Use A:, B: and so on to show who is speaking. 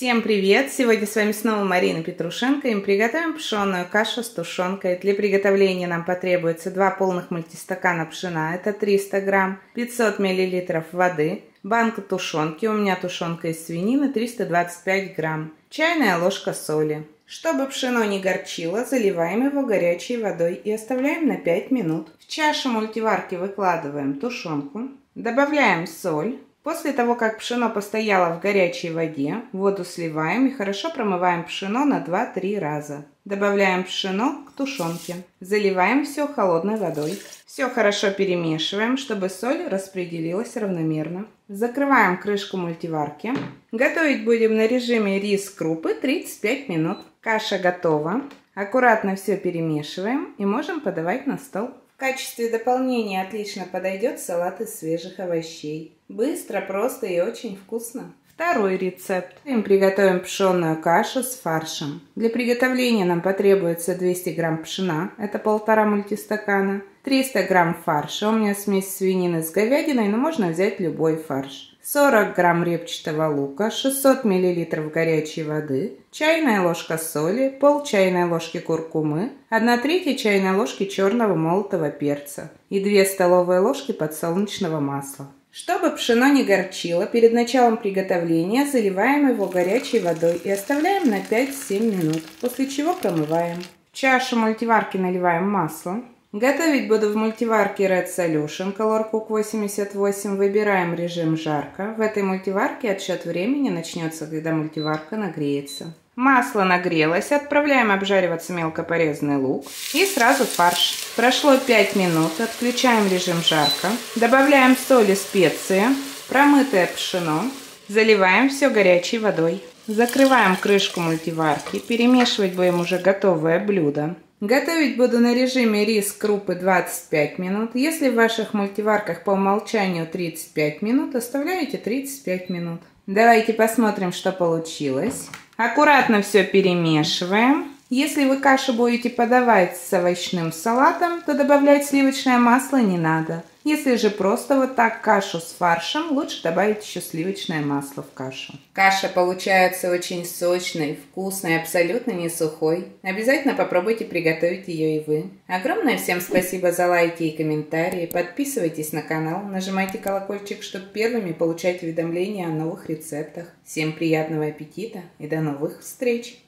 A: Всем привет! Сегодня с вами снова Марина Петрушенко и мы приготовим пшенную кашу с тушенкой. Для приготовления нам потребуется 2 полных мультистакана пшена, это 300 грамм, 500 миллилитров воды, банка тушенки, у меня тушенка из свинины 325 грамм, чайная ложка соли. Чтобы пшено не горчило, заливаем его горячей водой и оставляем на 5 минут. В чашу мультиварки выкладываем тушенку, добавляем соль, После того, как пшено постояло в горячей воде, воду сливаем и хорошо промываем пшено на 2-3 раза. Добавляем пшено к тушенке. Заливаем все холодной водой. Все хорошо перемешиваем, чтобы соль распределилась равномерно. Закрываем крышку мультиварки. Готовить будем на режиме рис крупы 35 минут. Каша готова. Аккуратно все перемешиваем и можем подавать на стол. Качестве дополнения отлично подойдет салат из свежих овощей. Быстро, просто и очень вкусно. Второй рецепт. Мы приготовим пшенную кашу с фаршем. Для приготовления нам потребуется 200 грамм пшена, это полтора мультистакана, 300 грамм фарша, у меня смесь свинины с говядиной, но можно взять любой фарш. 40 грамм репчатого лука, 600 миллилитров горячей воды, чайная ложка соли, пол чайной ложки куркумы, 1 третья чайной ложки черного молотого перца и 2 столовые ложки подсолнечного масла. Чтобы пшено не горчило, перед началом приготовления заливаем его горячей водой и оставляем на 5-7 минут, после чего промываем. В чашу мультиварки наливаем масло, Готовить буду в мультиварке Red Solution Color Cook 88. Выбираем режим жарко. В этой мультиварке отсчет времени начнется, когда мультиварка нагреется. Масло нагрелось, отправляем обжариваться мелко порезанный лук и сразу фарш. Прошло 5 минут, отключаем режим жарко, добавляем соль и специи, промытое пшено, заливаем все горячей водой. Закрываем крышку мультиварки, перемешивать будем уже готовое блюдо. Готовить буду на режиме рис крупы 25 минут. Если в ваших мультиварках по умолчанию 35 минут, оставляете 35 минут. Давайте посмотрим, что получилось. Аккуратно все перемешиваем. Если вы кашу будете подавать с овощным салатом, то добавлять сливочное масло не надо. Если же просто вот так кашу с фаршем, лучше добавить еще сливочное масло в кашу. Каша получается очень сочной, вкусной, абсолютно не сухой. Обязательно попробуйте приготовить ее и вы. Огромное всем спасибо за лайки и комментарии. Подписывайтесь на канал, нажимайте колокольчик, чтобы первыми получать уведомления о новых рецептах. Всем приятного аппетита и до новых встреч!